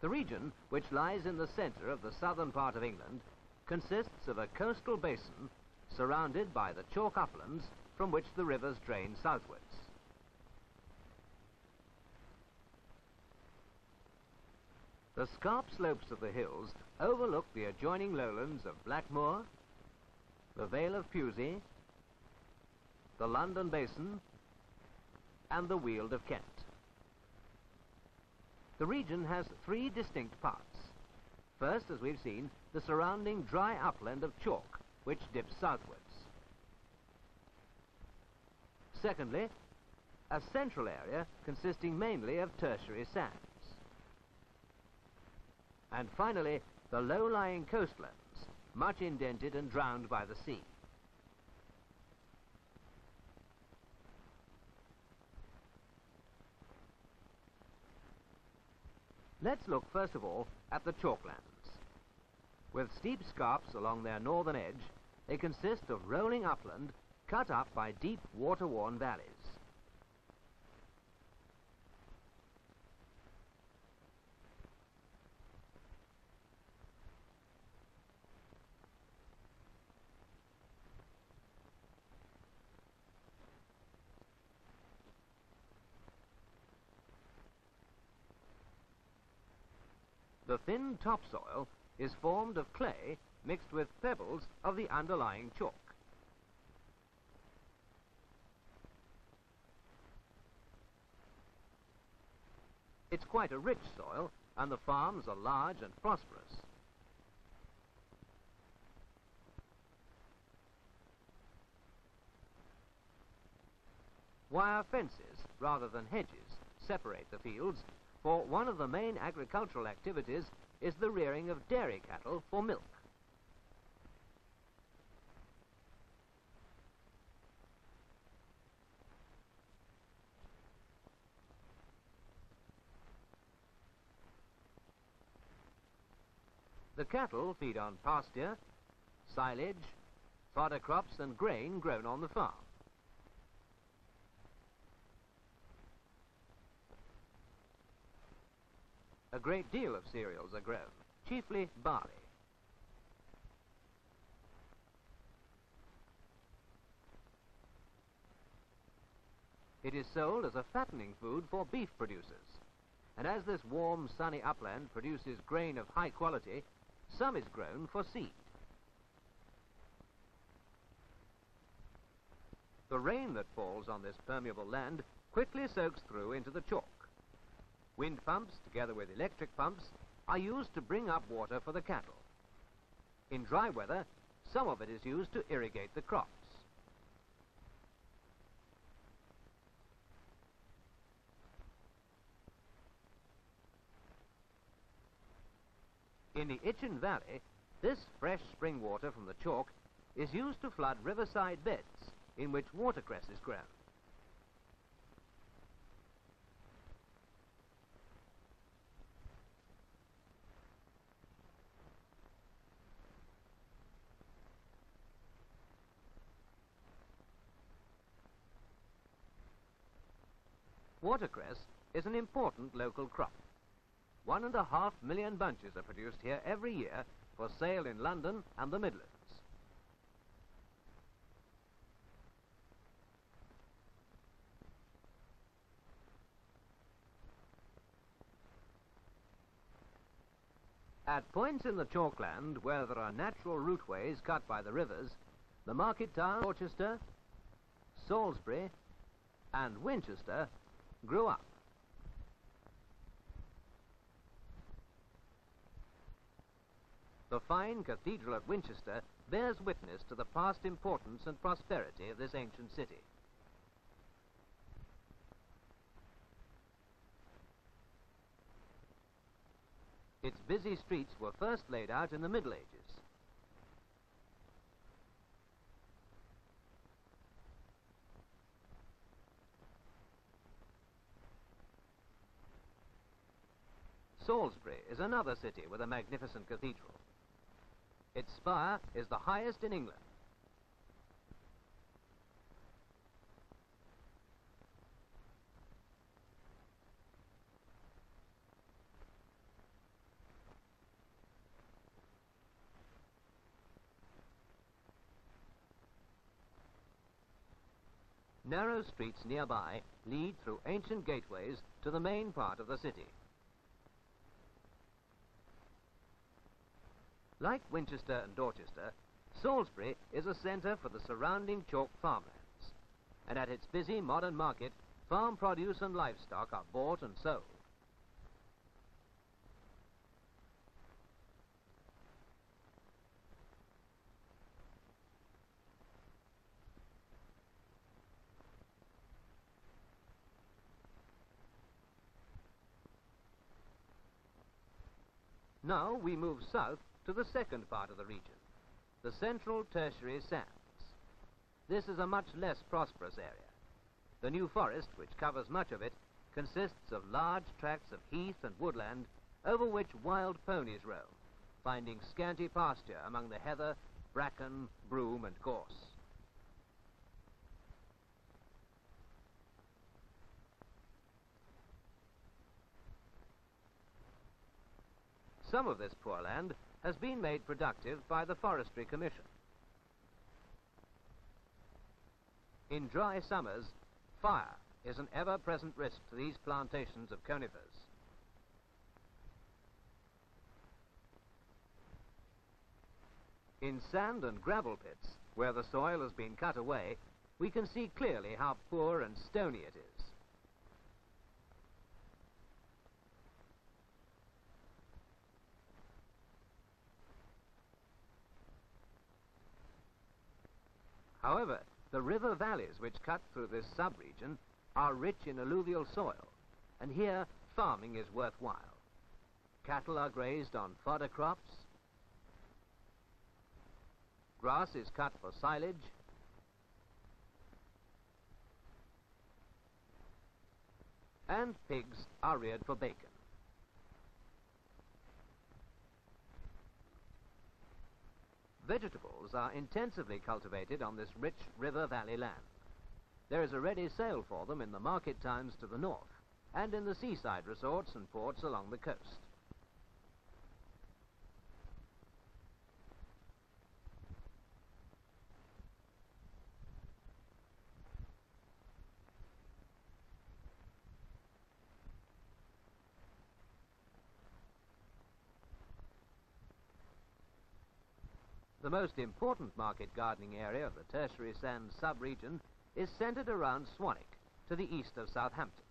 The region, which lies in the centre of the southern part of England, consists of a coastal basin surrounded by the chalk uplands from which the rivers drain southwards. The scarp slopes of the hills overlook the adjoining lowlands of Blackmoor, the Vale of Pewsey, the London Basin, and the Weald of Kent. The region has three distinct parts. First, as we've seen, the surrounding dry upland of chalk, which dips southwards. Secondly, a central area consisting mainly of tertiary sands. And finally, the low-lying coastlands, much indented and drowned by the sea. Let's look first of all at the chalklands. With steep scarps along their northern edge, they consist of rolling upland cut up by deep water-worn valleys. The thin topsoil is formed of clay mixed with pebbles of the underlying chalk. It's quite a rich soil, and the farms are large and prosperous. Wire fences, rather than hedges, separate the fields for one of the main agricultural activities is the rearing of dairy cattle for milk. The cattle feed on pasture, silage, fodder crops and grain grown on the farm. A great deal of cereals are grown, chiefly barley. It is sold as a fattening food for beef producers. And as this warm, sunny upland produces grain of high quality, some is grown for seed. The rain that falls on this permeable land quickly soaks through into the chalk. Wind pumps, together with electric pumps, are used to bring up water for the cattle. In dry weather, some of it is used to irrigate the crops. In the Itchen Valley, this fresh spring water from the chalk is used to flood riverside beds in which watercress is grown. Watercress is an important local crop. One and a half million bunches are produced here every year for sale in London and the Midlands. At points in the chalkland where there are natural routeways cut by the rivers, the market town Dorchester, Salisbury and Winchester grew up. The fine cathedral at Winchester bears witness to the past importance and prosperity of this ancient city. Its busy streets were first laid out in the Middle Ages. Salisbury is another city with a magnificent cathedral. Its spire is the highest in England. Narrow streets nearby lead through ancient gateways to the main part of the city. Like Winchester and Dorchester, Salisbury is a centre for the surrounding chalk farmlands. And at its busy modern market, farm produce and livestock are bought and sold. Now we move south to the second part of the region, the central tertiary sands. This is a much less prosperous area. The New Forest, which covers much of it, consists of large tracts of heath and woodland over which wild ponies roam, finding scanty pasture among the heather, bracken, broom and gorse. Some of this poor land has been made productive by the Forestry Commission. In dry summers, fire is an ever-present risk to these plantations of conifers. In sand and gravel pits, where the soil has been cut away, we can see clearly how poor and stony it is. However, the river valleys which cut through this sub-region are rich in alluvial soil, and here farming is worthwhile. Cattle are grazed on fodder crops, grass is cut for silage, and pigs are reared for bacon. Vegetables are intensively cultivated on this rich river valley land. There is a ready sale for them in the market towns to the north and in the seaside resorts and ports along the coast. The most important market gardening area of the tertiary sands sub-region is centred around Swanwick, to the east of Southampton.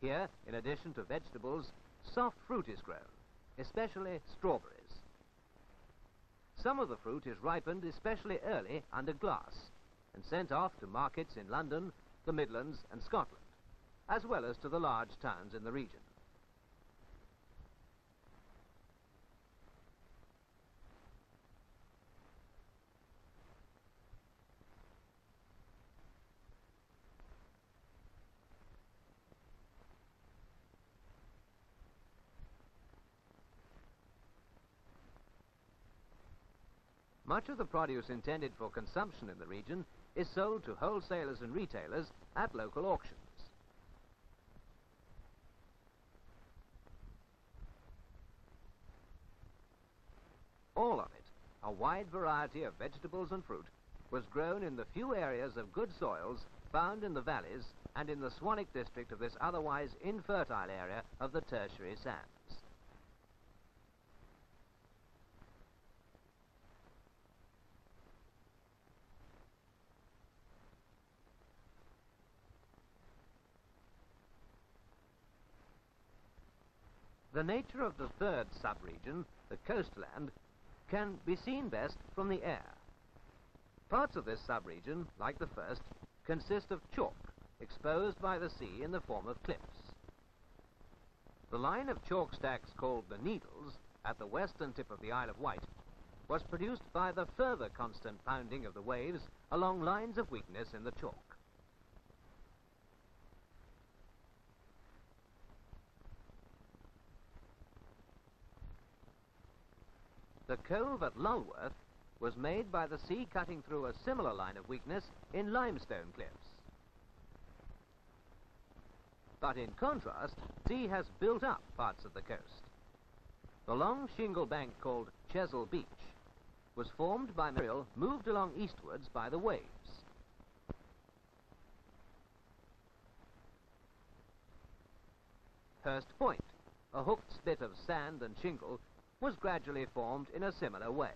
Here, in addition to vegetables, soft fruit is grown, especially strawberries. Some of the fruit is ripened especially early under glass and sent off to markets in London, the Midlands and Scotland, as well as to the large towns in the region. Much of the produce intended for consumption in the region is sold to wholesalers and retailers at local auctions. All of it, a wide variety of vegetables and fruit, was grown in the few areas of good soils found in the valleys and in the Swanwick district of this otherwise infertile area of the tertiary sands. The nature of the third sub-region, the coastland, can be seen best from the air. Parts of this sub-region, like the first, consist of chalk, exposed by the sea in the form of cliffs. The line of chalk stacks called the Needles, at the western tip of the Isle of Wight, was produced by the further constant pounding of the waves along lines of weakness in the chalk. cove at Lulworth was made by the sea cutting through a similar line of weakness in limestone cliffs. But in contrast, sea has built up parts of the coast. The long shingle bank called Chesil Beach was formed by material moved along eastwards by the waves. Hurst Point, a hooked spit of sand and shingle was gradually formed in a similar way.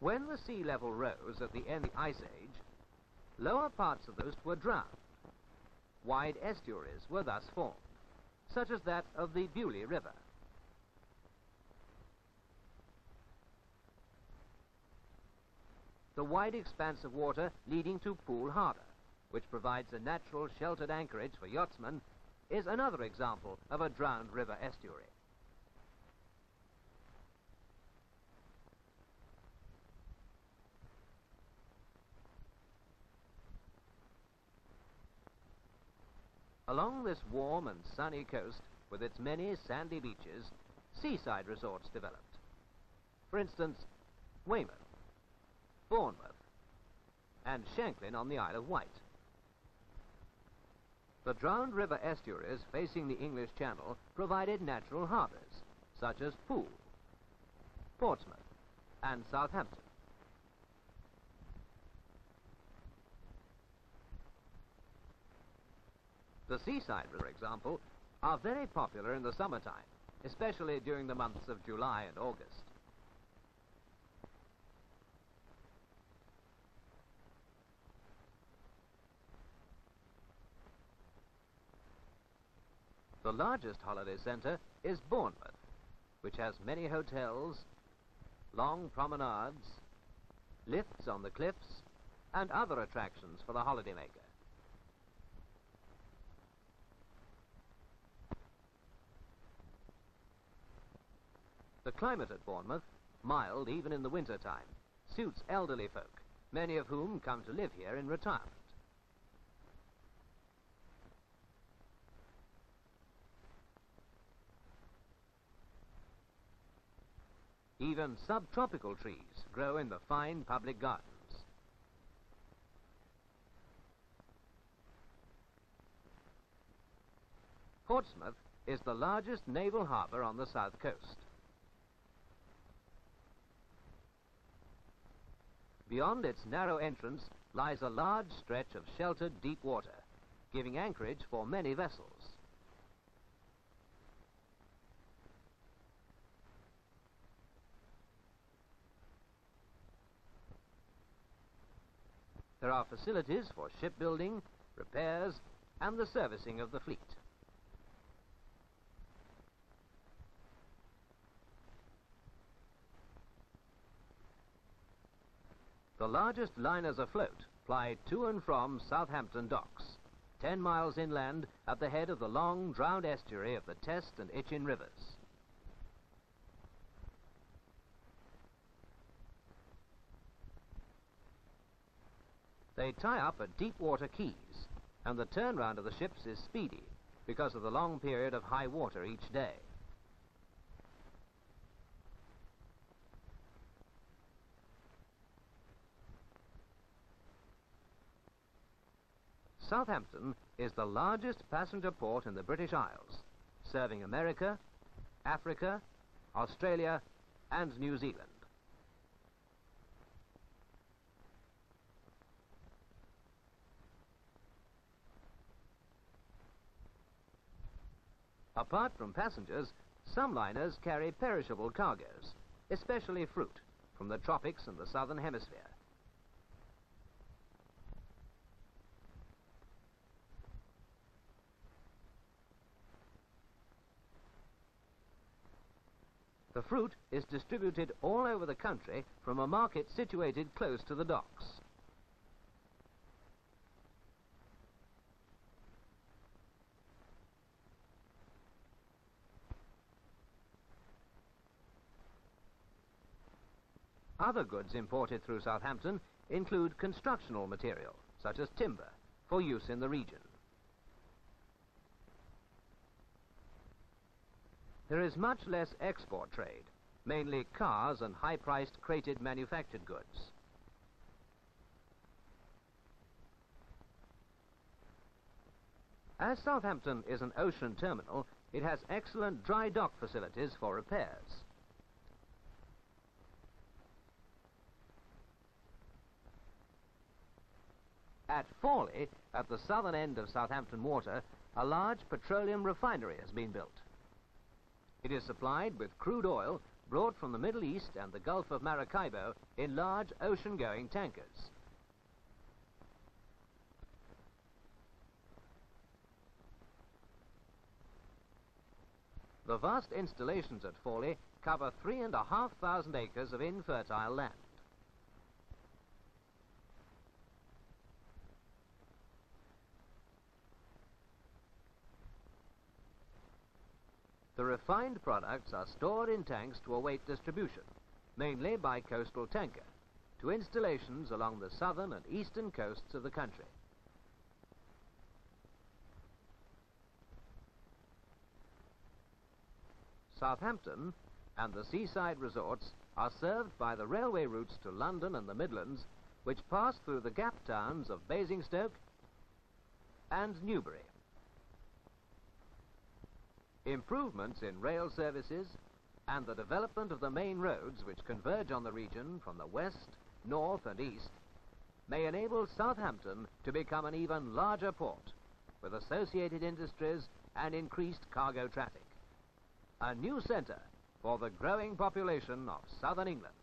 When the sea level rose at the end of the Ice Age, lower parts of the coast were drowned. Wide estuaries were thus formed, such as that of the Beaulieu River. The wide expanse of water leading to Poole Harbour, which provides a natural sheltered anchorage for yachtsmen, is another example of a drowned river estuary. Along this warm and sunny coast, with its many sandy beaches, seaside resorts developed. For instance, Weymouth, Bournemouth, and Shanklin on the Isle of Wight. The drowned river estuaries facing the English Channel provided natural harbours, such as Poole, Portsmouth, and Southampton. The seaside, for example, are very popular in the summertime, especially during the months of July and August. The largest holiday centre is Bournemouth, which has many hotels, long promenades, lifts on the cliffs, and other attractions for the holidaymaker. The climate at Bournemouth, mild even in the winter time, suits elderly folk, many of whom come to live here in retirement. Even subtropical trees grow in the fine public gardens. Portsmouth is the largest naval harbour on the south coast. Beyond its narrow entrance lies a large stretch of sheltered deep water, giving anchorage for many vessels. There are facilities for shipbuilding, repairs, and the servicing of the fleet. The largest liners afloat ply to and from Southampton docks, 10 miles inland at the head of the long, drowned estuary of the Test and Itchen rivers. They tie up at deep water quays, and the turnaround of the ships is speedy because of the long period of high water each day. Southampton is the largest passenger port in the British Isles, serving America, Africa, Australia, and New Zealand. Apart from passengers, some liners carry perishable cargoes, especially fruit, from the tropics and the southern hemisphere. The fruit is distributed all over the country from a market situated close to the docks. Other goods imported through Southampton include constructional material, such as timber, for use in the region. There is much less export trade, mainly cars and high-priced crated manufactured goods. As Southampton is an ocean terminal, it has excellent dry dock facilities for repairs. At Fawley, at the southern end of Southampton Water, a large petroleum refinery has been built. It is supplied with crude oil brought from the Middle East and the Gulf of Maracaibo in large ocean-going tankers. The vast installations at Fawley cover three and a half thousand acres of infertile land. The refined products are stored in tanks to await distribution, mainly by coastal tanker, to installations along the southern and eastern coasts of the country. Southampton and the seaside resorts are served by the railway routes to London and the Midlands, which pass through the gap towns of Basingstoke and Newbury. Improvements in rail services and the development of the main roads which converge on the region from the west, north and east may enable Southampton to become an even larger port with associated industries and increased cargo traffic. A new centre for the growing population of southern England.